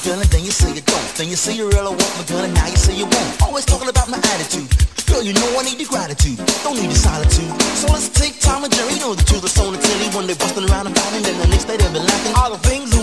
Then you say you don't, then you say you really want my gun and now you say you won't. Always talking about my attitude. Girl, you know I need your gratitude. Don't need your solitude. So let's take time and Jerry know the truth. is on the telly when they busting around and fighting. Then the next day they'll be laughing. All the things